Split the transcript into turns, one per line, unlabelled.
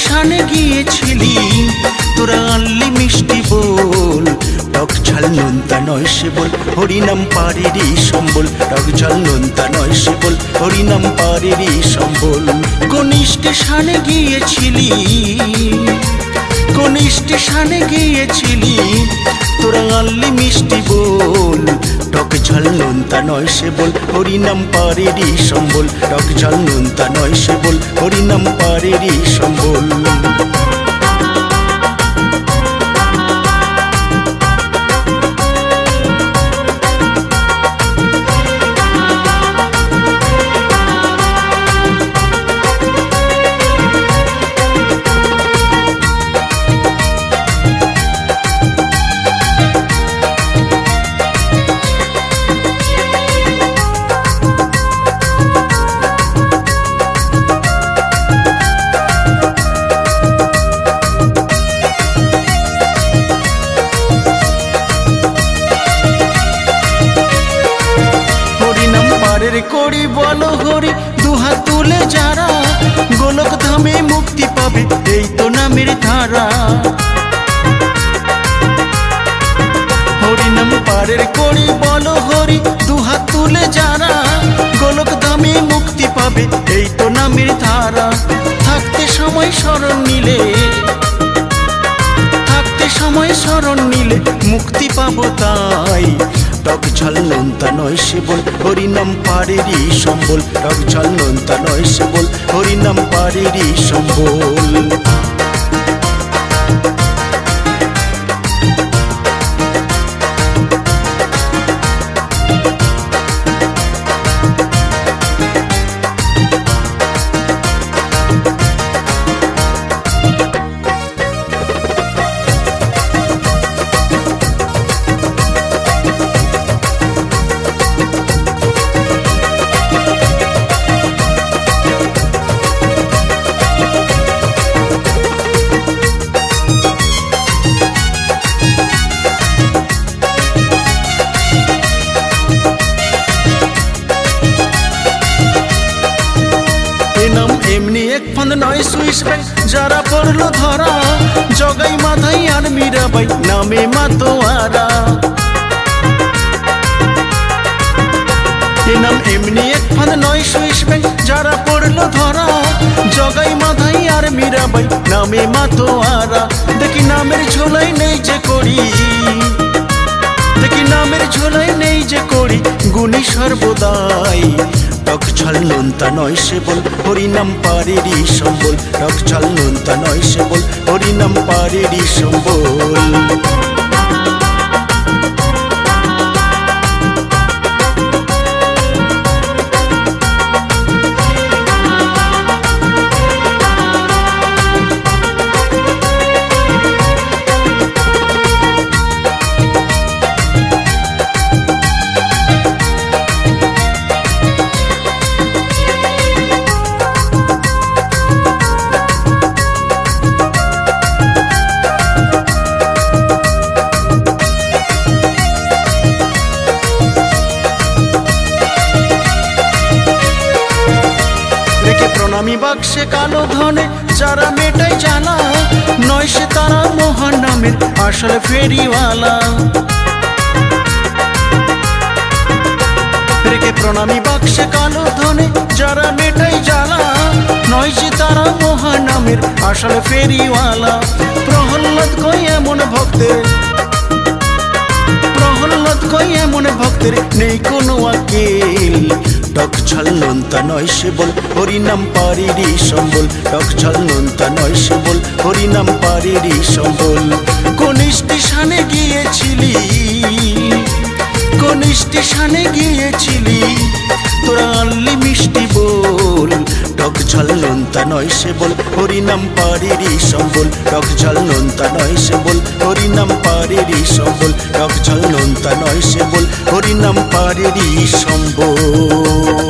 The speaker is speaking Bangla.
স্টেশনে গিয়েছিলি। তোরা আনলি মিষ্টি বল। টক ঝাল নোনতা নয় সে বল। হরিনাম পারেরই সম্বল। টক ঝাল নোনতা নয় সে বল। হরিনাম পারেরই সম্বল। কোন স্টেশনে গিয়েছিলি। কোন স্টেশনে গিয়েছিলি। তোরা আনলি মিষ্টি বল। নোনতা নয় সে বল, হরিনাম পারেরই সম্বল। টক ঝাল নোনতা নয় সে বল, হরিনাম পারেরই সম্বল। করি বলো হরি দুহাত তুলে যারা গোলক ধামে মুক্তি পাবে, এই তো নামের ধারা। হরিনাম পারের করি বলো হরি দুহাত তুলে যারা গোলক ধামে মুক্তি পাবে, এই তো নামের ধারা। থাকতে সময় স্মরণ নিলে, থাকতে সময় স্মরণ নিলে মুক্তি পাবো তাই। নয় সে বল হরিনাম পারেরই সম্বল। টক ঝাল নোনতা নয় সে হরিনাম পারেরই সম্বল। নয় সুইস যারা পড়ল ধরা, জগাই মাথায় আর মীরাবাই, নামে মাতোয়ারা। নাম এমনি এক ফান্দ নয় সুইস ব্যাংক যারা পড়ল ধরা, জগাই মাথায় আর মীরাবাই, নামে মাতোয়ারা। দেখি নামের ঝোলাই নেই যে করি। দেখি নামের ঝোলাই নেই যে করি, গুণী সর্বদাই। টক ঝাল নোনতা নয় সে বল, হরিনাম পারেরই সম্বল। রক ঝাল নোনতা নয় সে বল, হরিনাম পারেরই সম্বল। বাক্সে কালো ধনে যারা মেটাই জানা নয় সে তারা মহান নামের আসলে ফেরিওয়ালা। রেখে প্রণামী বাক্সে কালো ধনে যারা মেটাই জ্বালা নয় যে তারা মহান নামের আসলে ফেরিওয়ালা। প্রহ্লাদ কই এমন ভক্তের? প্রহ্লাদ কই এমন ভক্তের? নেই কোনো আকেল। টক ছল নন্তা নয় সে বল, হরিনাম পারিরি সম্বল। টক ছল নন্তা নয় সে বল, হরিনাম পারিরি সম্বল। কোন স্টেশনে গিয়েছিলি কোন স্টেশনে গিয়েছিলি। তোরা নয় সে বল, হরিনাম পারিরি সম্বল। রক জল নন্তা নয় সে বল, হরিনাম পারিরি সম্বল। রক জল নন্তা নয় সে বল, হরিনাম পারিরি সম্বল।